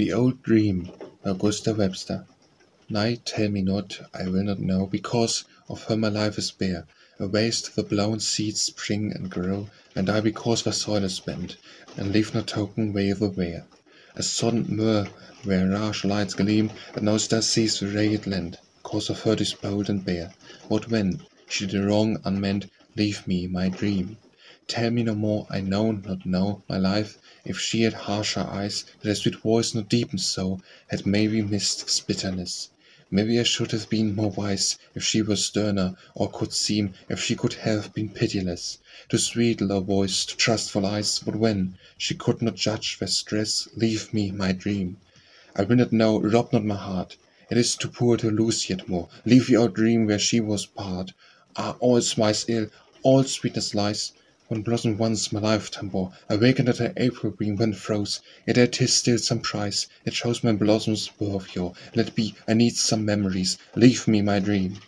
The Old Dream, Augusta Webster. Nay, tell me not, I will not know, because of her my life is bare. A waste the blown seeds spring and grow, and I because the soil is bent, and leave no token where the wear. A sodden moor where rash lights gleam, and no star sees the rayed land, cause of her dispolled and bare. What when should the wrong unmeant, leave me my dream. Tell me no more, I know not know my life, if she had harsher eyes, that her sweet voice not deepened so, had maybe missed its bitterness. Maybe I should have been more wise, if she were sterner, or could seem, if she could have been pitiless. To sweet low voice, to trustful eyes, but when she could not judge their stress, leave me my dream. I will not know, rob not my heart, it is too poor to lose yet more. Leave old dream where she was part. Ah, all smiles ill, all sweetness lies. One blossom once my lifetime bore, awakened at her April green when froze, yet there 'tis still some price, it shows my blossoms worth your. Let be, I need some memories, leave me my dream.